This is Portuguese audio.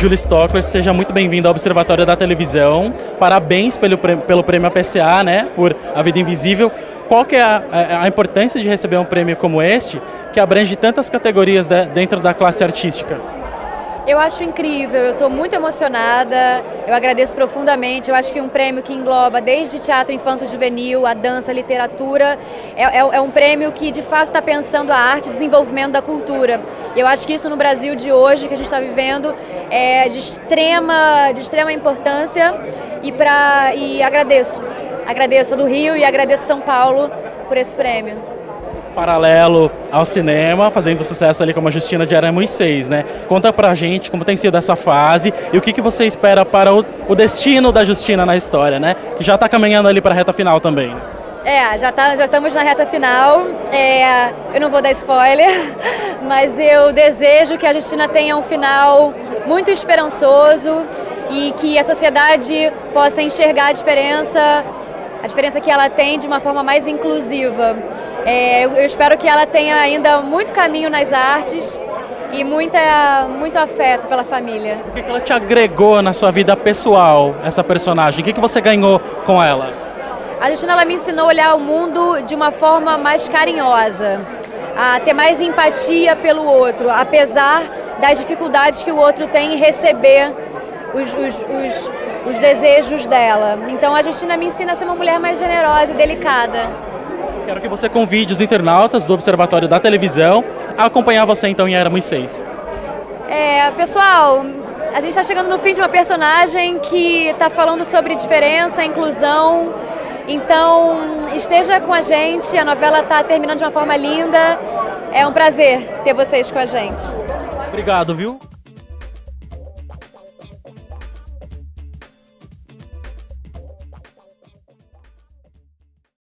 Júlio Stockler, seja muito bem-vindo ao Observatório da Televisão. Parabéns pelo, pelo prêmio APCA, né, por A Vida Invisível. Qual que é a, a, a importância de receber um prêmio como este, que abrange tantas categorias de, dentro da classe artística? Eu acho incrível, eu estou muito emocionada, eu agradeço profundamente. Eu acho que um prêmio que engloba desde teatro infanto-juvenil, a dança, a literatura, é, é, é, um prêmio que de fato está pensando a arte e desenvolvimento da cultura. E eu acho que isso no Brasil de hoje, que a gente está vivendo, é de extrema, de extrema importância e, pra, e agradeço. Agradeço do Rio e agradeço São Paulo por esse prêmio paralelo ao cinema, fazendo sucesso ali como a Justina de Aramus 6, né? Conta pra gente como tem sido essa fase e o que, que você espera para o, o destino da Justina na história, né? Que já está caminhando ali para a reta final também. É, já, tá, já estamos na reta final. É, eu não vou dar spoiler, mas eu desejo que a Justina tenha um final muito esperançoso e que a sociedade possa enxergar a diferença, a diferença que ela tem de uma forma mais inclusiva. É, eu espero que ela tenha ainda muito caminho nas artes e muita, muito afeto pela família. O que ela te agregou na sua vida pessoal, essa personagem? O que você ganhou com ela? A Justina ela me ensinou a olhar o mundo de uma forma mais carinhosa, a ter mais empatia pelo outro, apesar das dificuldades que o outro tem em receber os, os, os, os desejos dela. Então a Justina me ensina a ser uma mulher mais generosa e delicada. Quero que você convide os internautas do Observatório da Televisão a acompanhar você então em Éramos Seis. É, pessoal, a gente está chegando no fim de uma personagem que está falando sobre diferença, inclusão. Então, esteja com a gente, a novela está terminando de uma forma linda. É um prazer ter vocês com a gente. Obrigado, viu?